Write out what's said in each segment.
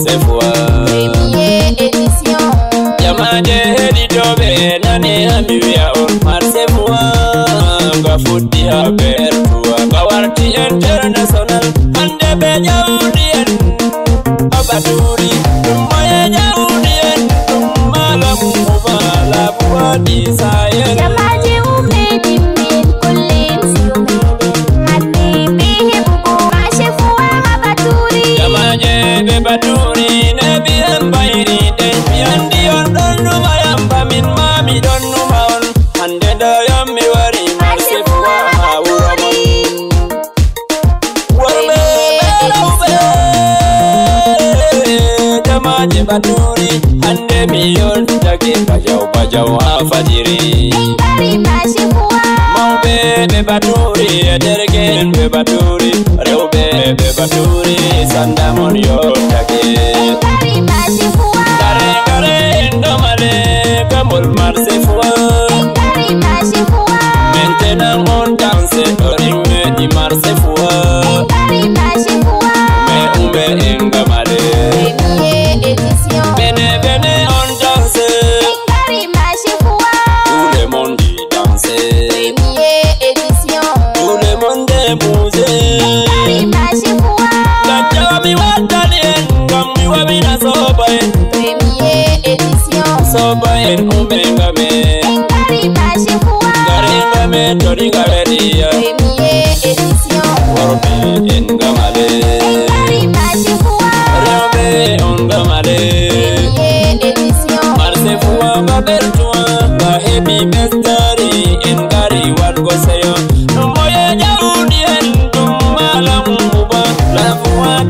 sefua yamade editobe nane amiwia o mar sefua nga fudi habertua nga warti international ande be nyaudien abaduri moye nyaudien malamuma labuadisa vanori ande miyon taki pajau pajau afajiri maube be baturi edergen be baturi reube be baturi sandamon yo takie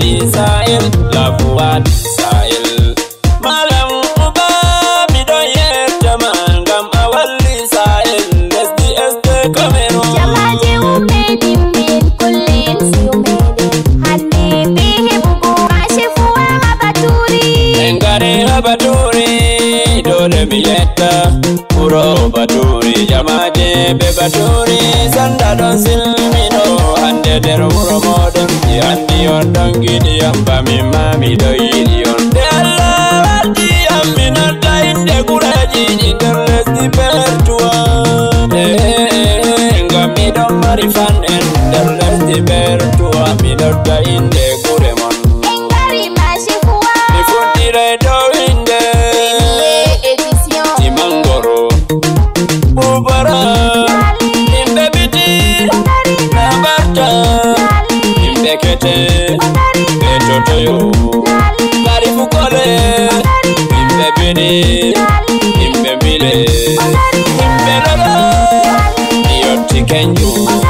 Israel, love Labuwan Israel, Malam Uba Bidon Yer Jaman Gam Israel. Sa'il That's the Esther Cameroon Jamaji Umed Imbin Kullin Siumede Hadi Bihi Buku Mashifuwa Habaturi Engare Habaturi Dole Bileta wuro baturi jamaje be baturi sanda don silmino hande nder wuro moɗon mi andi on don giɗi on bamin mami ɗo yiɗi on nde allah waddi Can you?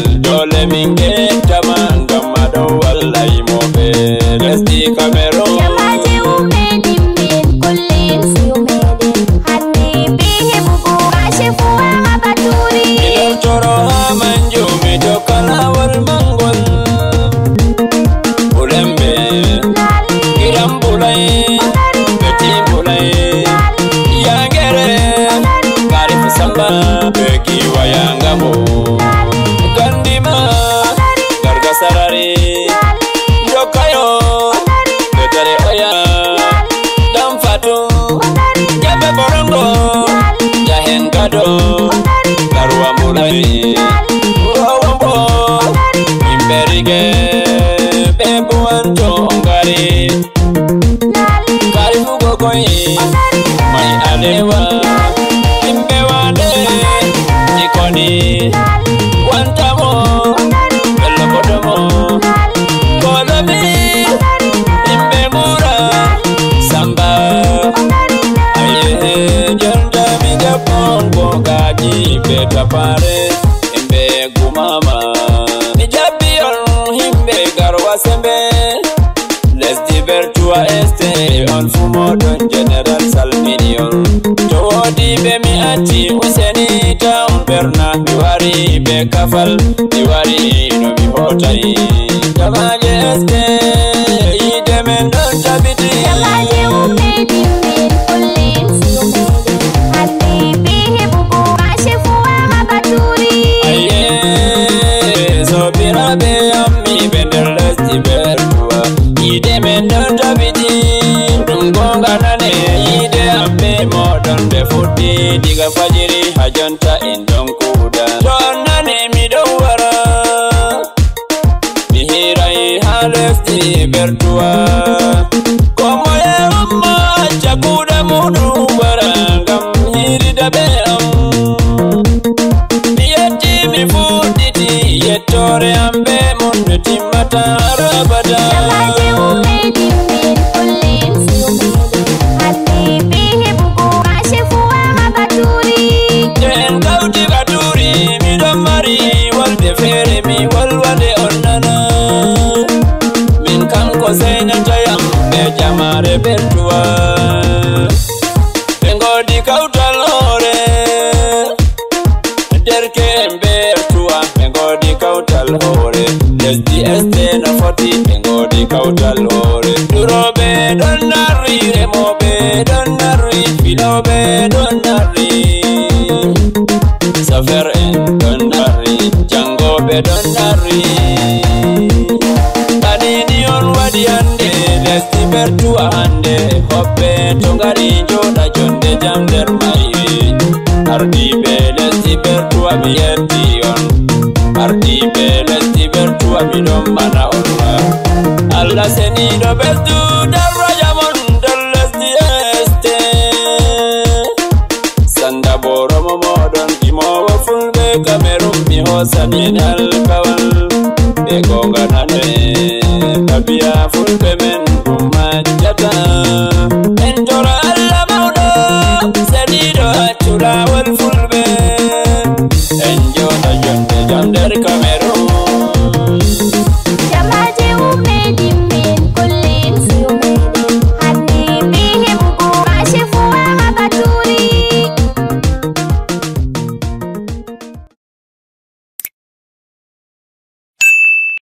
agapare embegu mama nijapio himbe garwasembe lesdivertua este on fumodon general salminion towodi be mi anti useni tan berna mi wari be kafal mi wari no mi hotai jamaje este yidemen don tabiti mi berduwa jamare ɓenduwa ɓe godi kawtalore derke en ɓertuwa ɓe godi kawtal hoore lesdi este no foti ɓe godi kawtal ardi belesti ber tuwa mi yerdi on ardi belesti ber tuwa mi don mana onwa allah seni do bestu darra jamon dollesti este sanda boromo modon dimowo fulɓe kamerum mi hosanin alkawal ɓe gonganane me rompo.